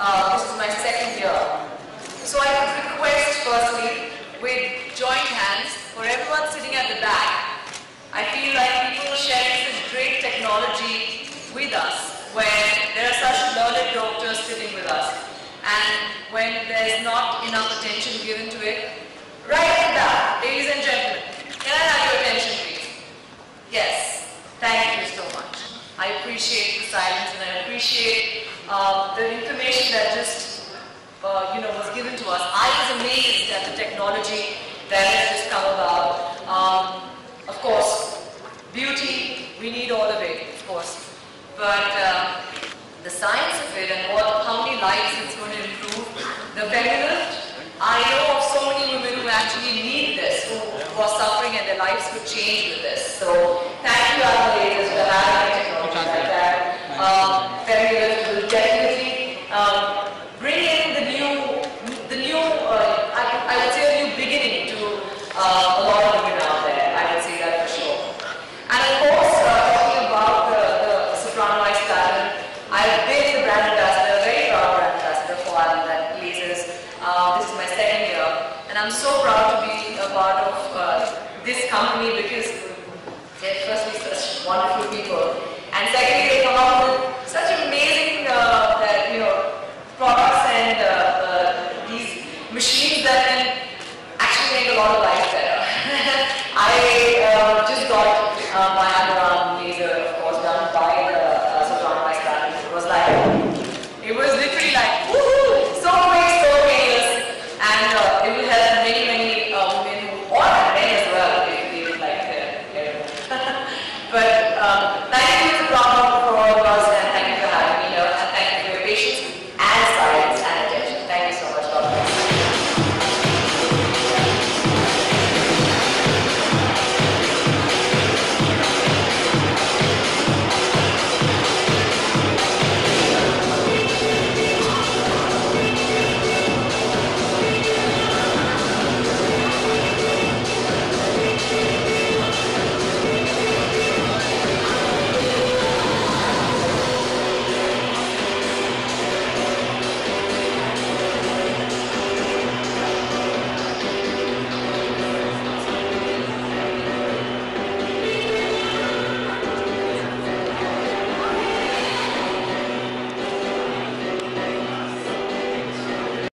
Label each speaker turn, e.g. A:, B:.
A: Uh, this is my second year. So I would request firstly, with joint hands, for everyone sitting at the back, I feel like people sharing this great technology with us, where there are such learned doctors sitting with us. And when there's not enough attention given to it, right in back, ladies and gentlemen, can I have your attention please? Yes, thank you so much. I appreciate the silence and I appreciate uh, the information that just, uh, you know, was given to us. I was amazed at the technology that has just come about. Um, of course, beauty, we need all of it, of course. But uh, the science of it and what, how many lives it's going to improve, the Femilift, I know of so many women who actually need this, who, who are suffering and their lives could change with this. So thank you, ladies, for having technology like that. Um, Femilift will definitely um, bring in the new, the new, uh, I, I would say a new beginning to uh, a lot of women out there. I would say that for sure. And of course, uh, talking about the, the Soprano Ice Platinum, Brand ambassador, very proud brand ambassador for that Blazers. Uh, this is my second year, and I'm so proud to be a part of uh, this company because they're firstly such wonderful people, and secondly they come up with such amazing, uh, that, you know, products and uh, uh, these machines that can actually make a lot of lives better. I uh, just got my underarm laser, of course, done by the uh, Soprano Ice Platinum. It was like, it was literally like, woohoo, so quick, so painless, and uh, it will help many, many uh, women who, or men as well, if they would like to. yeah. but um,